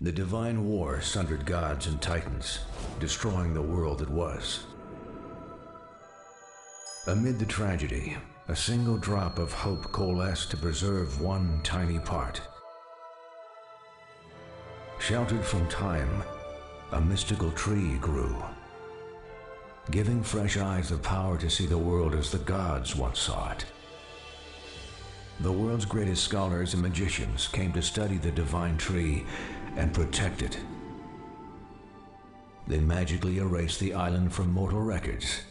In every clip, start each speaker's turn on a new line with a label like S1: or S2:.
S1: The Divine War sundered gods and titans, destroying the world that was. Amid the tragedy, a single drop of hope coalesced to preserve one tiny part. Sheltered from time, a mystical tree grew, giving fresh eyes the power to see the world as the gods once saw it. The world's greatest scholars and magicians came to study the divine tree and protect it. They magically erased the island from mortal records.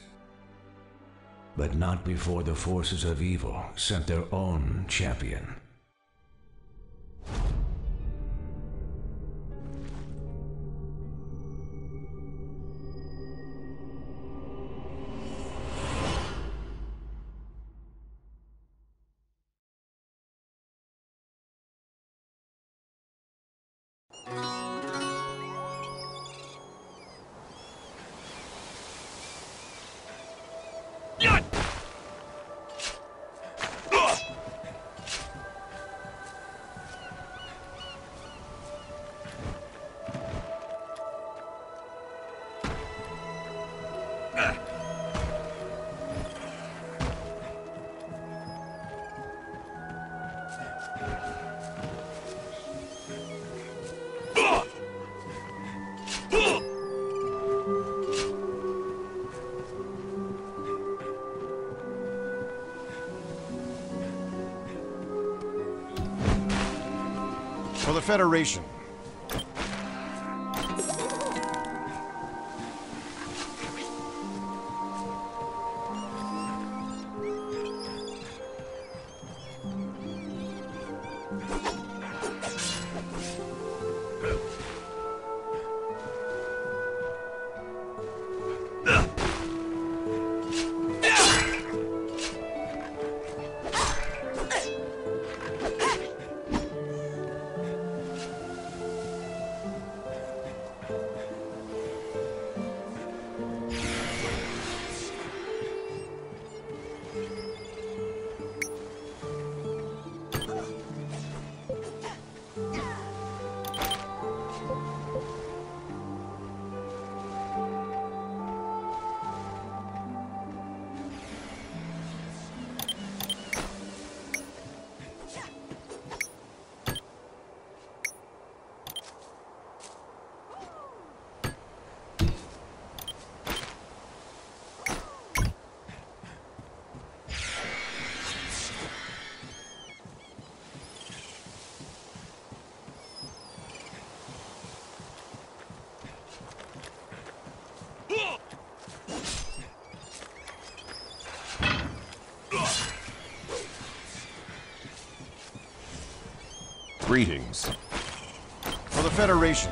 S1: But not before the forces of evil sent their own champion.
S2: The Federation.
S3: Greetings.
S2: For the Federation.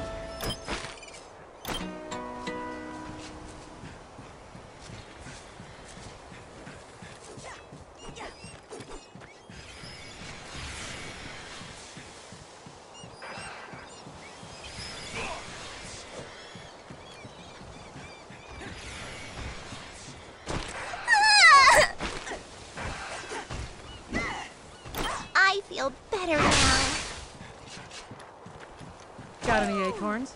S4: Got any acorns?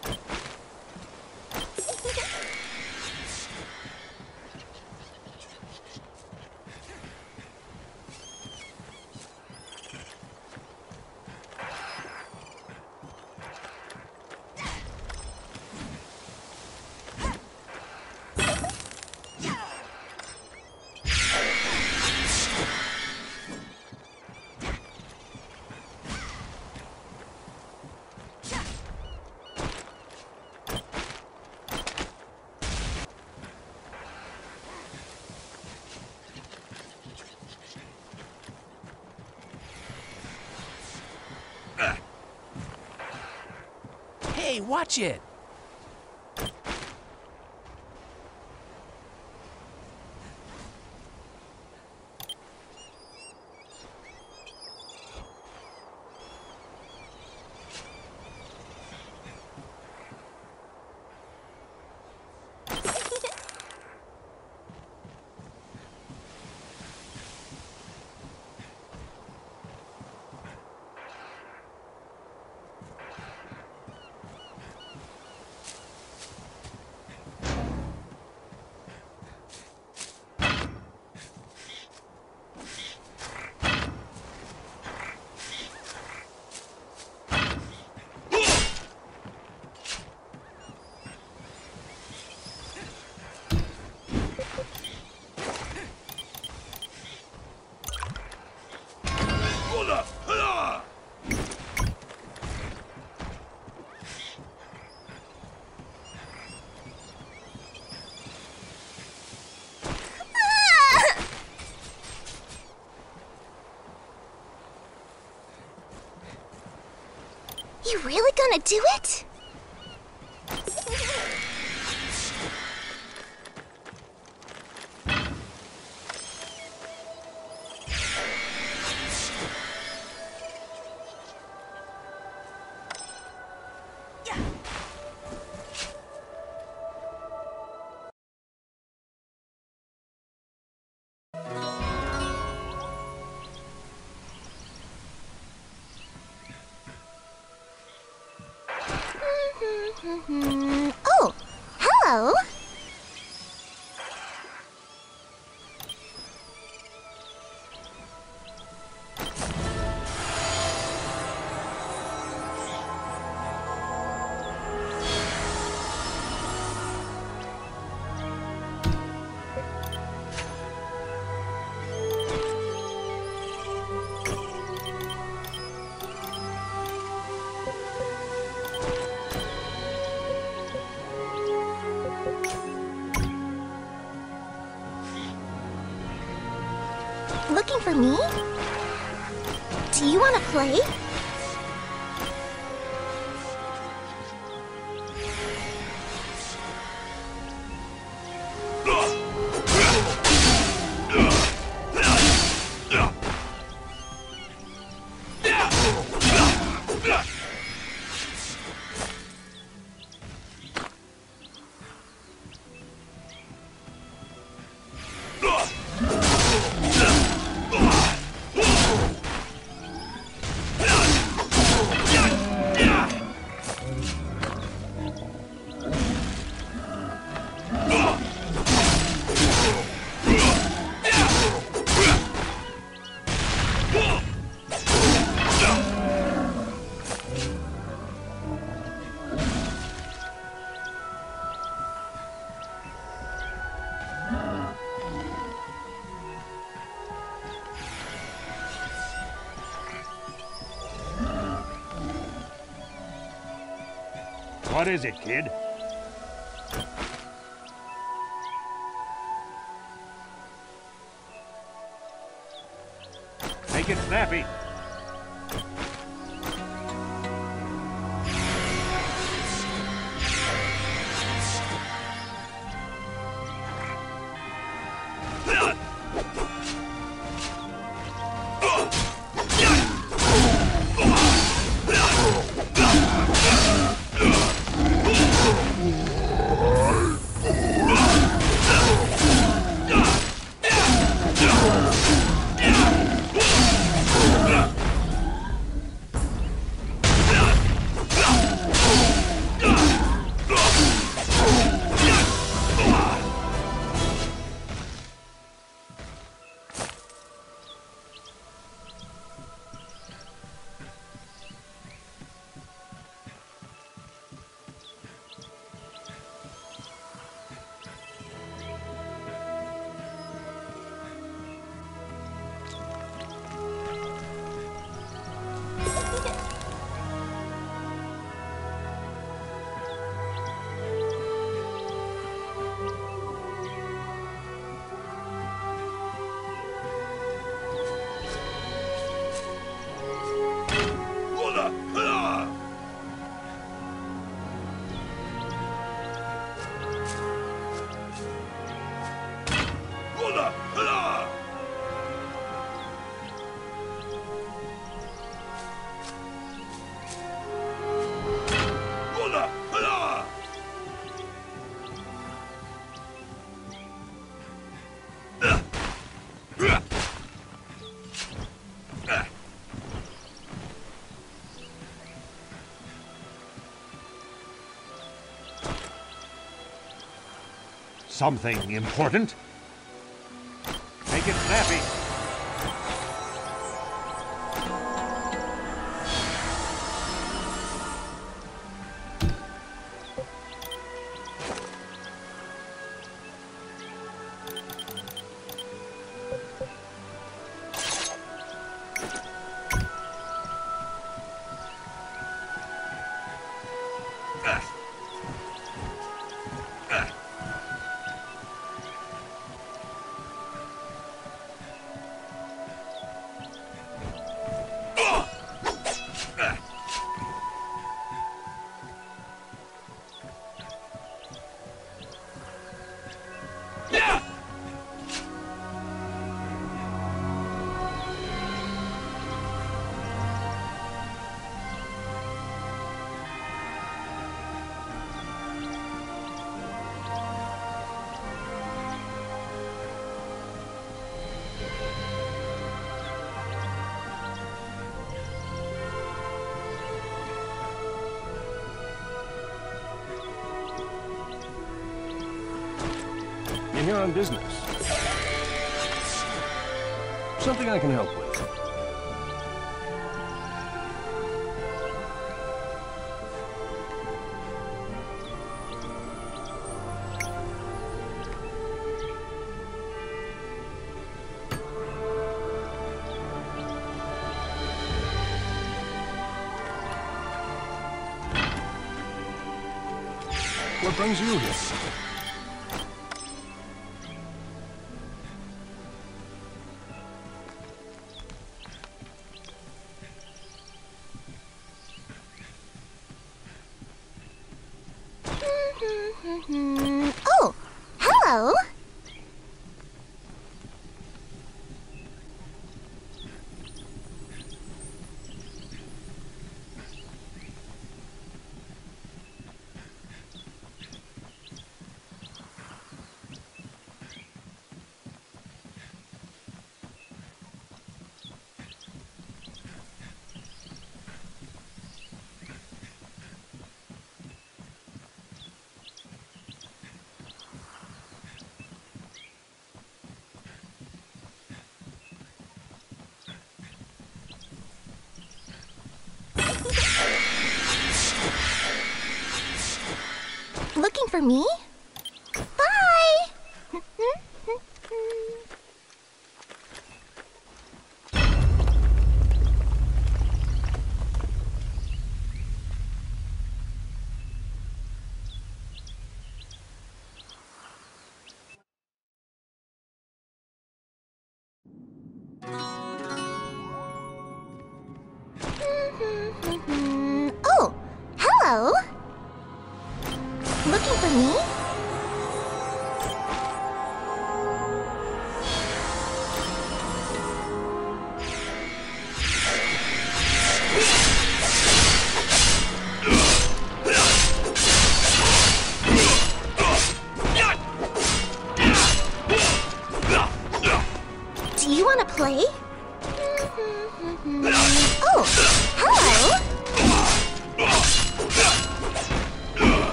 S5: Watch it!
S6: Gonna do it? For me? Do you want to play?
S3: What is it, kid? Make it snappy. Something important.
S5: Here on business? Something I can help with. What brings you here?
S6: Looking for me?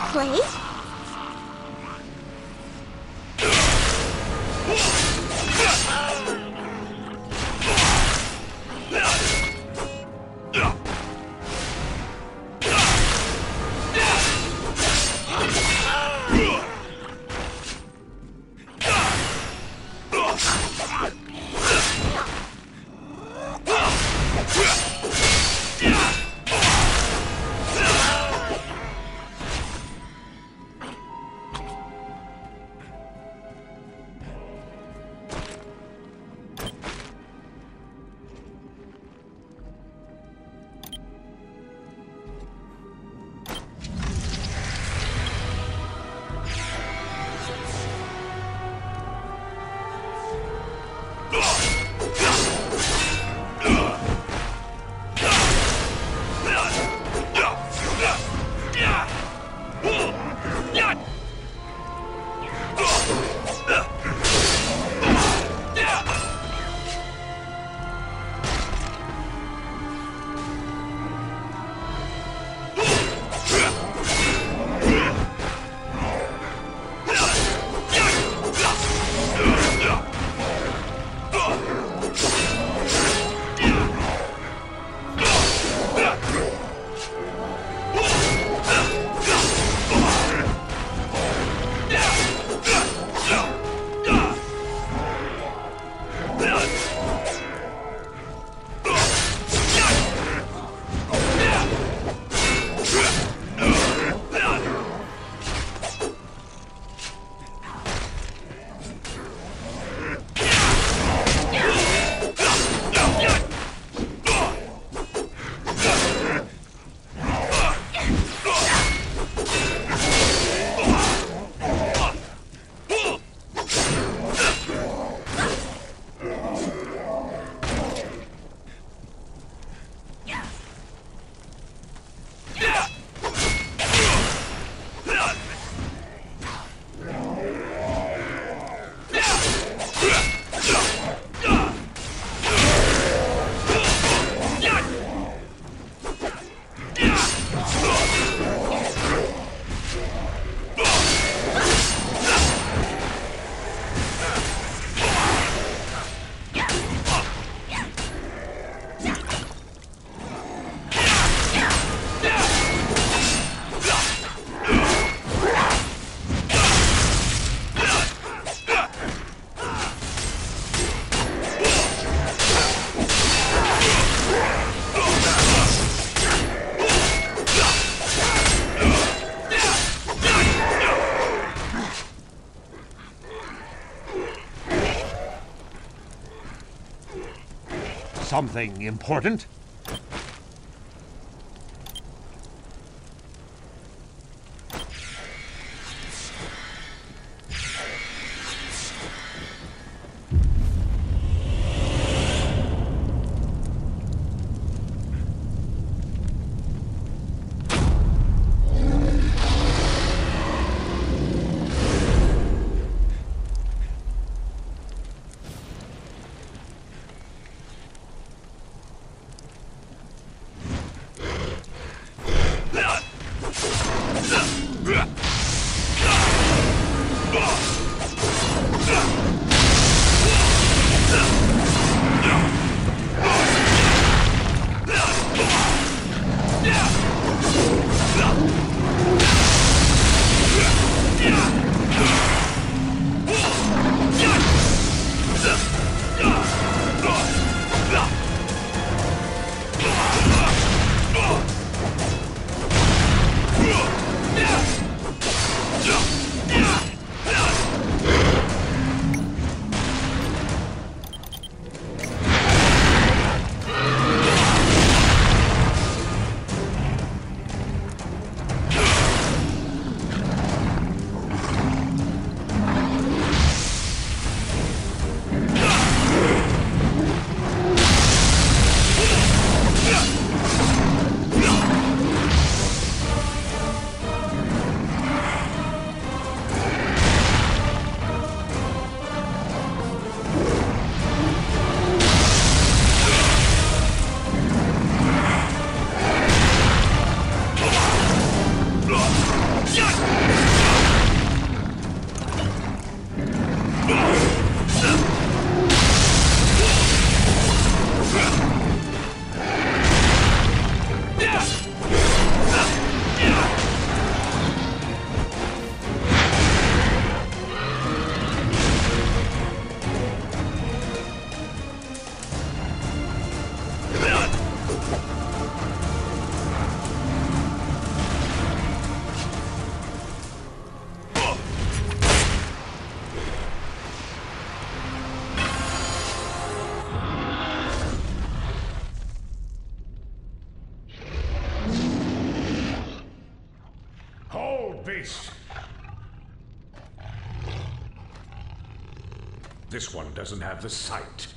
S6: Play?
S3: Something important?
S1: This one doesn't have the sight.